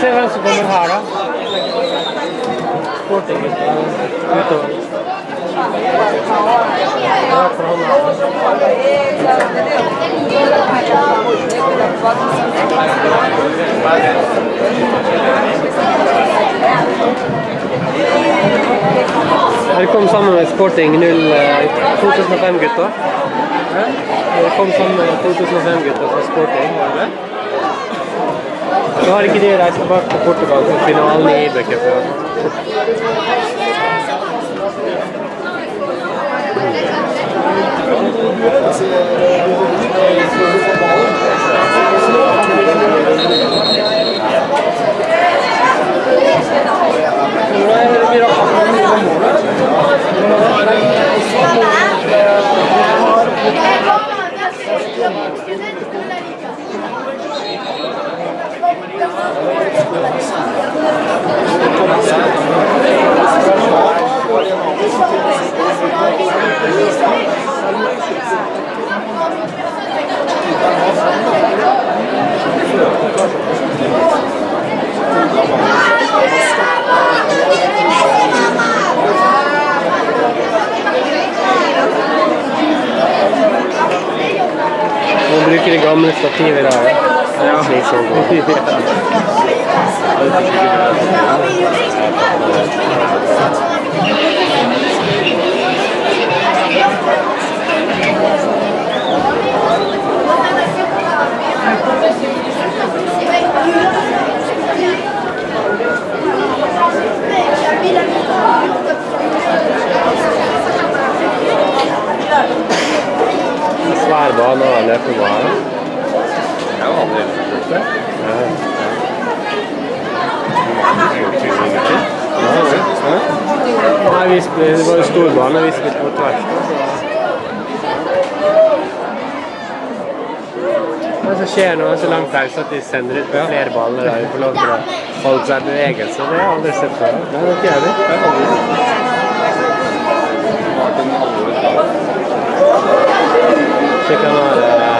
Ser hvem som kommer her, da. Sporting utover. Er- Dere kom sammen med Sporting 2005-gutta. Dere kom sammen med 2005-gutta fra Sporting. Så har ikke de reist tilbake til Portugal til finalen i IB-cupen? Man bruker det gamle stativet der. Ja. Slik som Svær bane er det? Jeg har aldri gjort det. Nei, vi spilte, det var jo stor bane, vi spilte på tvers. Hva som skjer er så lang pause at de sender ut flere baller der vi får lov til å holde seg i bevegelse? Det har jeg aldri sett før. Nei, det er ikke jeg det. Jeg har aldri vært en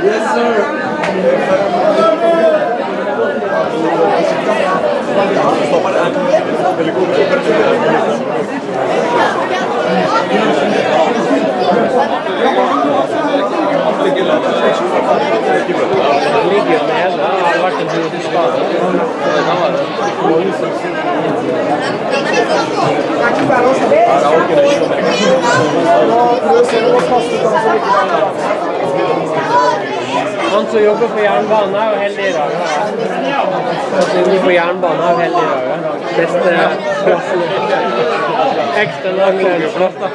Yes, sir. Thank you. Han som jobber på jernbanen, er jo heldig i dag. da. Han som jobber på jernbanen, er jo heldig i dag. da. Beste plassen. Ekstra lavlønnsplass, da.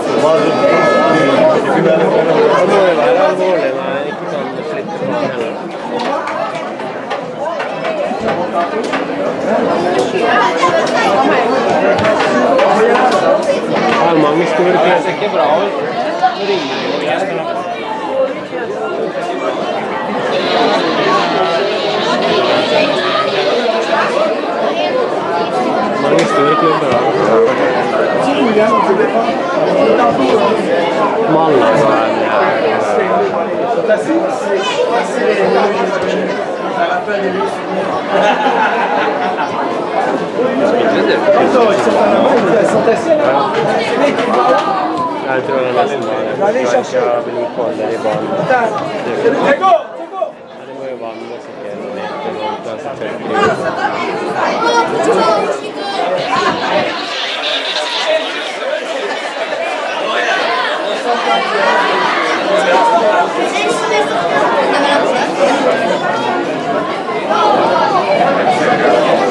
Det må jo være alvorlig når ikke kan flytte på heller. Det er mange store køer. Det ser ikke bra ut. Mange store klubber. Mange. Jadi, sudah selesai. Thank you. 何だ?